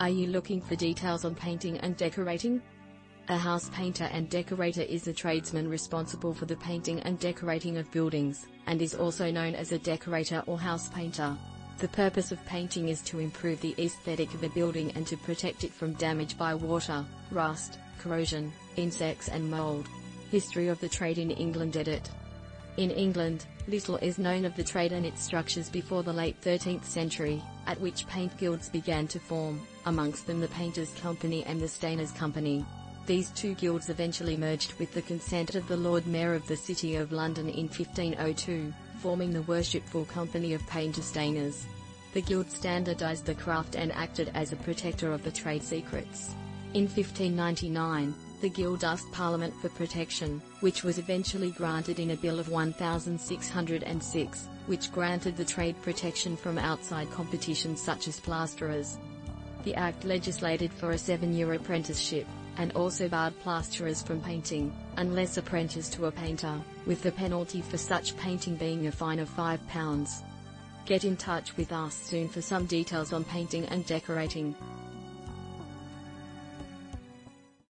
Are you looking for details on painting and decorating? A house painter and decorator is a tradesman responsible for the painting and decorating of buildings, and is also known as a decorator or house painter. The purpose of painting is to improve the aesthetic of a building and to protect it from damage by water, rust, corrosion, insects and mold. History of the trade in England Edit in England, little is known of the trade and its structures before the late 13th century, at which paint guilds began to form, amongst them the Painters' Company and the Stainers' Company. These two guilds eventually merged with the consent of the Lord Mayor of the City of London in 1502, forming the Worshipful Company of Painter Stainers. The guild standardized the craft and acted as a protector of the trade secrets. In 1599, the Guild asked Parliament for protection, which was eventually granted in a Bill of 1606, which granted the trade protection from outside competition such as plasterers. The Act legislated for a seven-year apprenticeship, and also barred plasterers from painting, unless apprenticed to a painter, with the penalty for such painting being a fine of £5. Get in touch with us soon for some details on painting and decorating.